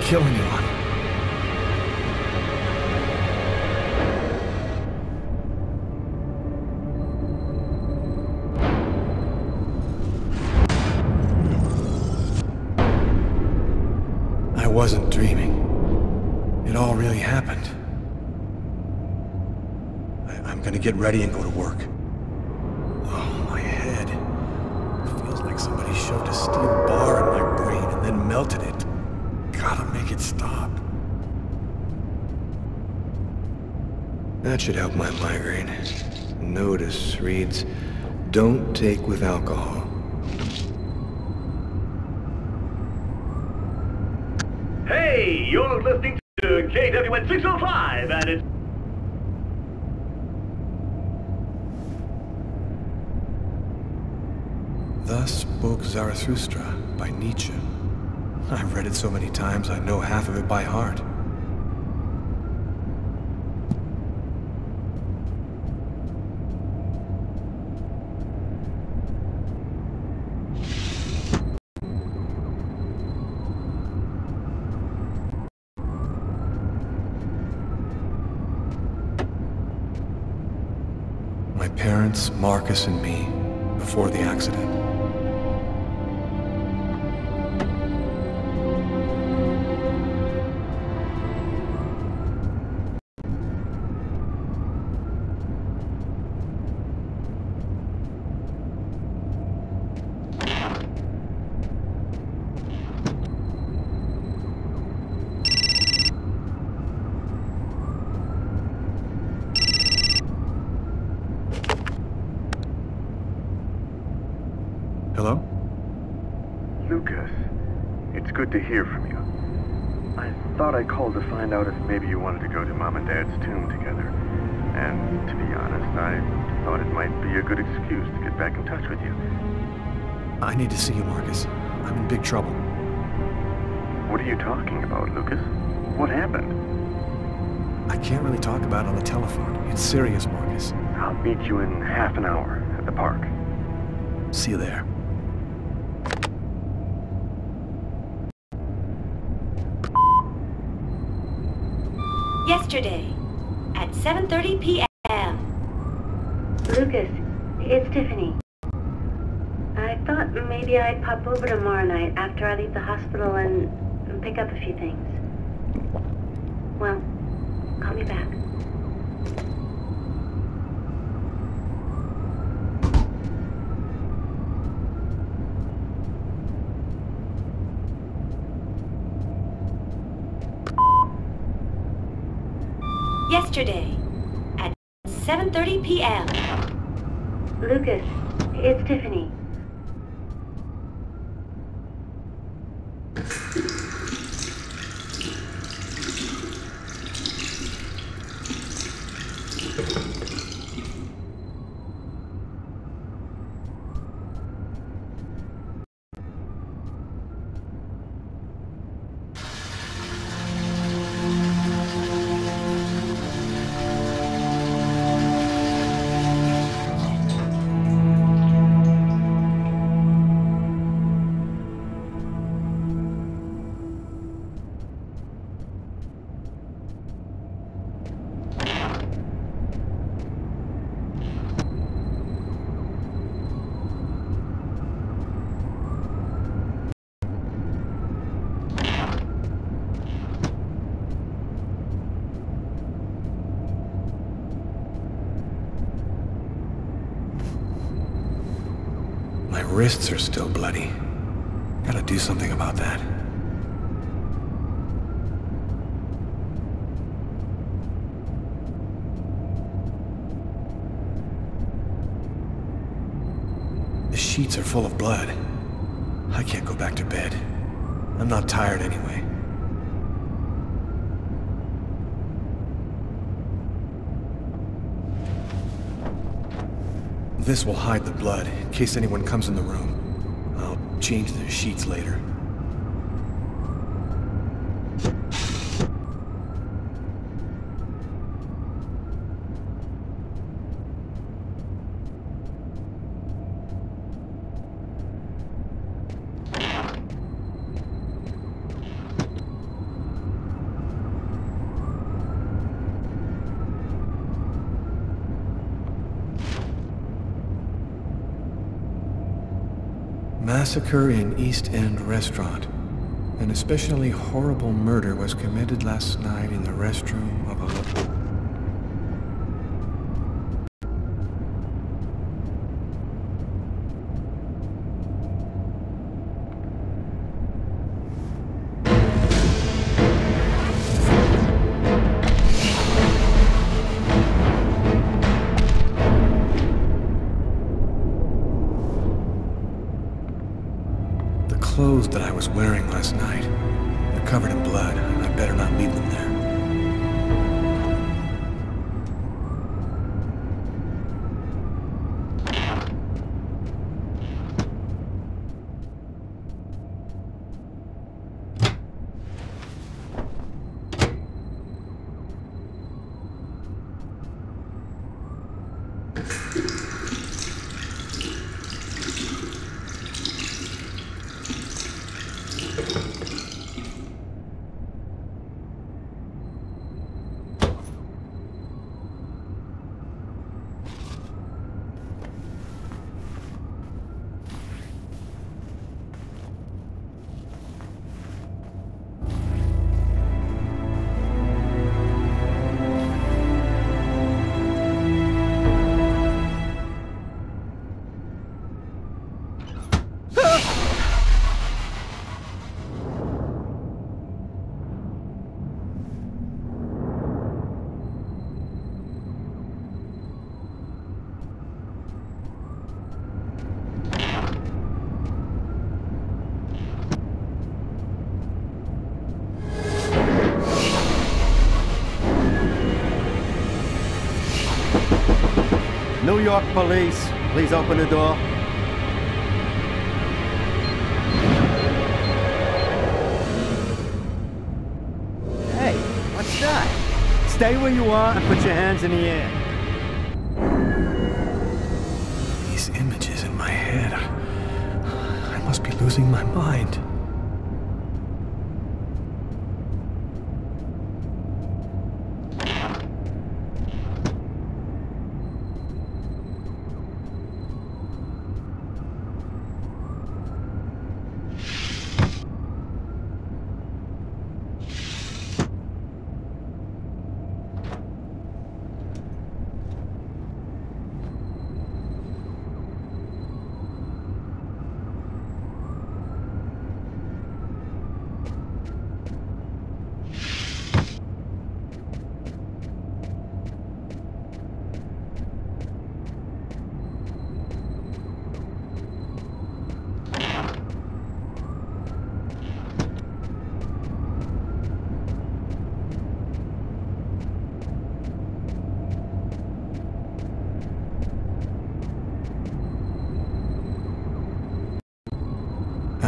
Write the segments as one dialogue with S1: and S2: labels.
S1: kill anyone. I wasn't dreaming. It all really happened. I, I'm gonna get ready and go to work. Oh, my head. Feels like somebody shoved a steel bar in my brain and then melted it. Gotta make it stop. That should help my migraine. Notice reads, don't take with alcohol.
S2: Hey, you're listening to KWN 605, and it's
S1: Thus spoke Zarathustra by Nietzsche. I've read it so many times I know half of it by heart. My parents, Marcus, and me, before the accident.
S3: Good to hear from you. I thought I called to find out if maybe you wanted to go to Mom and Dad's tomb together. And to be honest, I thought it might be a good excuse to get back in touch with you.
S1: I need to see you, Marcus. I'm in big trouble.
S3: What are you talking about, Lucas? What happened?
S1: I can't really talk about it on the telephone. It's serious, Marcus.
S3: I'll meet you in half an hour at the park.
S1: See you there.
S4: Yesterday, at 7.30 p.m.
S5: Lucas, it's Tiffany. I thought maybe I'd pop over tomorrow night after I leave the hospital and, pick up a few things. Well, call me back.
S4: Yesterday, at 7.30 p.m.
S5: Lucas, it's Tiffany.
S1: My wrists are still bloody. Gotta do something about that. The sheets are full of blood. I can't go back to bed. I'm not tired anyway. This will hide the blood, in case anyone comes in the room. I'll change the sheets later. Massacre in East End restaurant. An especially horrible murder was committed last night in the restroom of a local... last night.
S6: New York police, please open the door. Hey, what's that? Stay where you are and put your hands in the air.
S1: These images in my head. I must be losing my mind.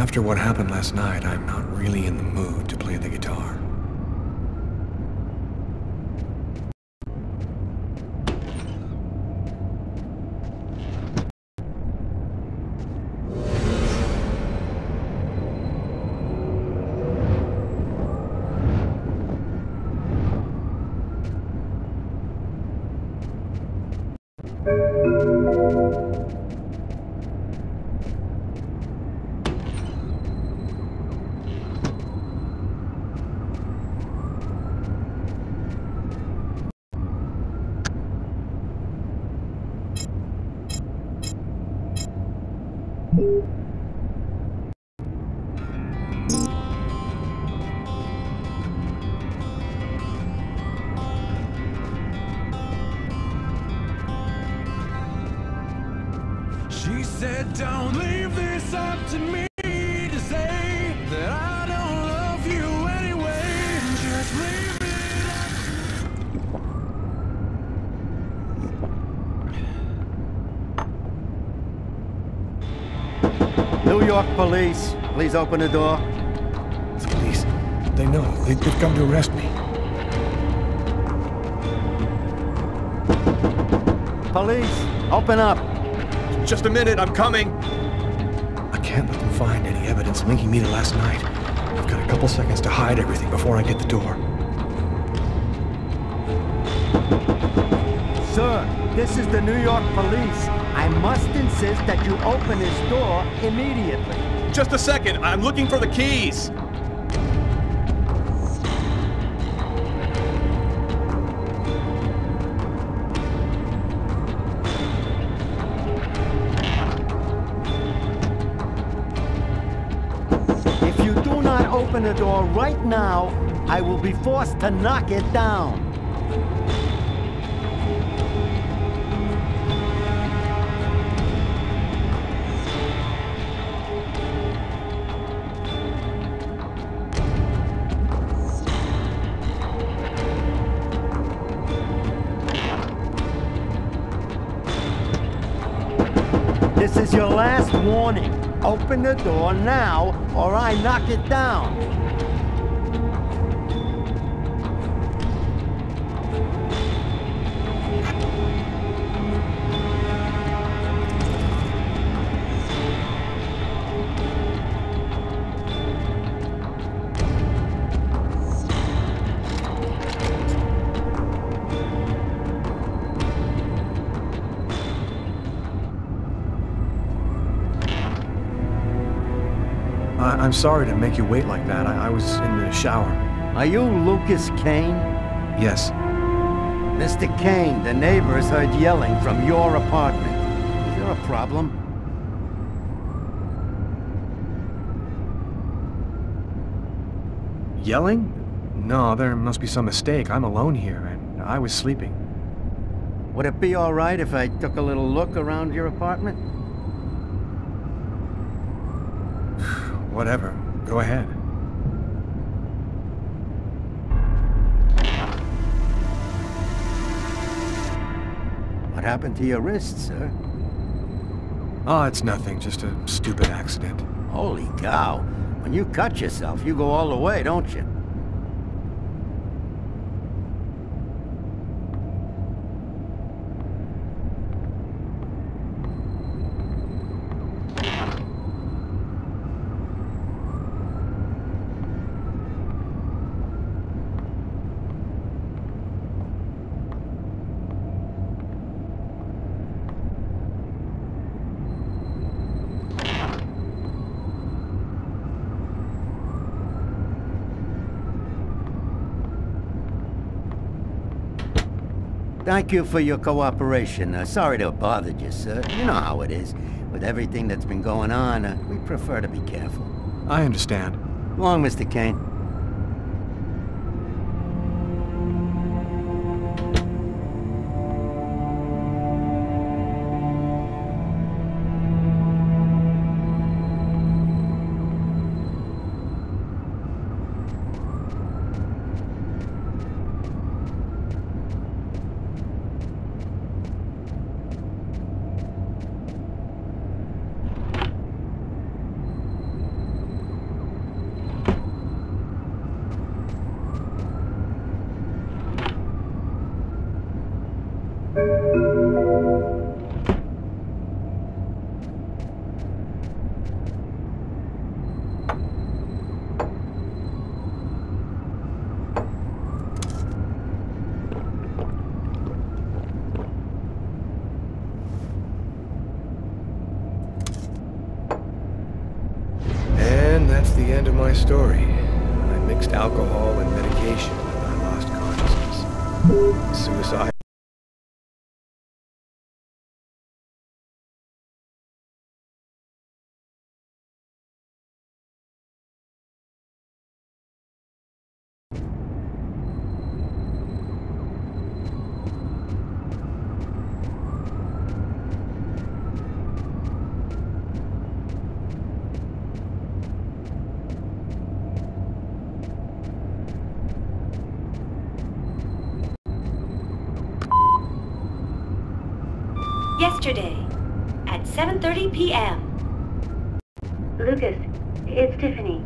S1: After what happened last night, I'm not really in the mood to play the guitar.
S7: Said, Don't leave this up to me to say that I don't love you anyway. Just leave it up
S6: New York police, please open the door.
S1: The police, they know. They, they've come to arrest me.
S6: Police, open up.
S1: Just a minute, I'm coming. I can't let them find any evidence linking me to last night. I've got a couple seconds to hide everything before I get the door.
S6: Sir, this is the New York police. I must insist that you open this door immediately.
S1: Just a second, I'm looking for the keys.
S6: The door right now, I will be forced to knock it down. This is your last warning. Open the door now, or I knock it down.
S1: I'm sorry to make you wait like that. I, I was in the shower.
S6: Are you Lucas Kane?
S1: Yes.
S6: Mr. Kane, the neighbors heard yelling from your apartment. Is there a problem?
S1: Yelling? No, there must be some mistake. I'm alone here, and I was sleeping.
S6: Would it be all right if I took a little look around your apartment?
S1: Whatever. Go ahead.
S6: What happened to your wrist, sir?
S1: Oh, it's nothing. Just a stupid accident.
S6: Holy cow. When you cut yourself, you go all the way, don't you? Thank you for your cooperation. Uh, sorry to have bothered you, sir. You know how it is. With everything that's been going on, uh, we prefer to be careful.
S1: I understand.
S6: Long, Mr. Kane.
S1: Suicide.
S4: Yesterday at 7:30 p.m.
S5: Lucas, it's Tiffany.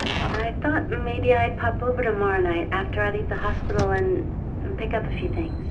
S5: I thought maybe I'd pop over tomorrow night after I leave the hospital and, and pick up a few things.